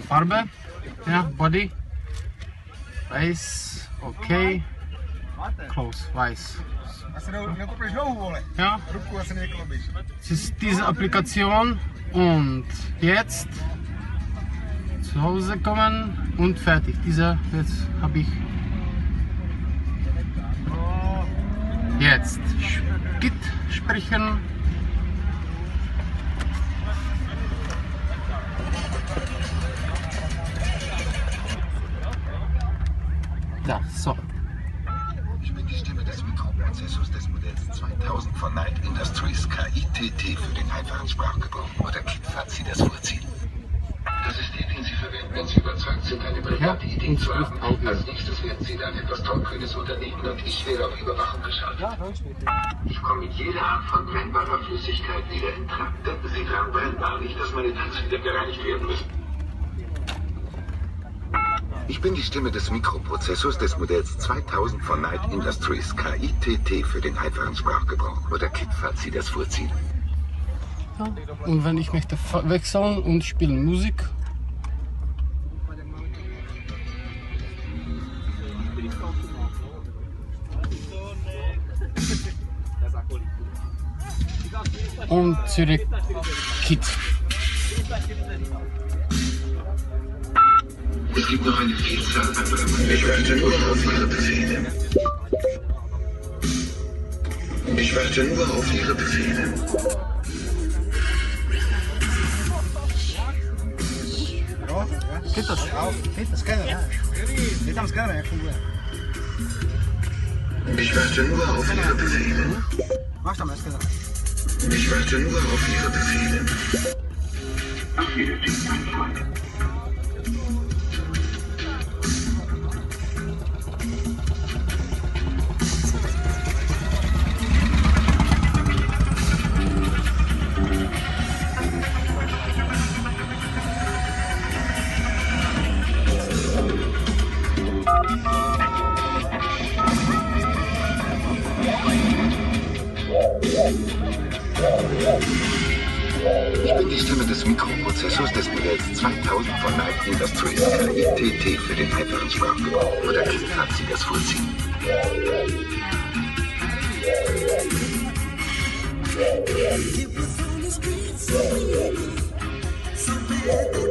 Farbe, ja, Body, weiß, okay, close, weiß. Snow wollen. Ja, es ist diese Applikation. Und jetzt zu Hause kommen und fertig. Diese jetzt habe ich. Jetzt Git sprechen. Da, so. Ich bin die Stimme des Mikroprozessors des Modells 2000 von Knight Industries KITT für den einfachen Sprachgebrauch oder KIT-Fazit das Vorziehen. Das ist die, den Sie verwenden, wenn Sie überzeugt sind, eine brillante Ja, Idee zu haben. Als nächstes werden Sie dann etwas tollkühnes unternehmen und ich werde auf Überwachung geschaltet. Ich komme mit jeder Art von brennbarer Flüssigkeit wieder in Trakt. Denken Sie dran, brennbar, nicht, dass meine Tanks wieder gereinigt werden müssen. Ich bin die Stimme des Mikroprozessors des Modells 2000 von Knight Industries KITT für den einfachen Sprachgebrauch oder KIT-Fazit das Vorziehen. Ja. Und wenn ich möchte wechseln und spielen Musik, und zurück Kit. Es gibt noch eine Vielzahl anderer nur auf Ihre Befehle. Ich warte nur auf Ihre Befehle. Ich warte nur auf Ihre Befehle. Wacht dan, scanner. Ich warte nur auf Ihre Befehle. Auf Wiedersehen, mein Freund. Ich bin die Stimme des Mikroprozessors des Modells 2000 von Knight Industries KITT für den einfachen Sprachgebrauch oder KIT-Fazit das Vorziehen. It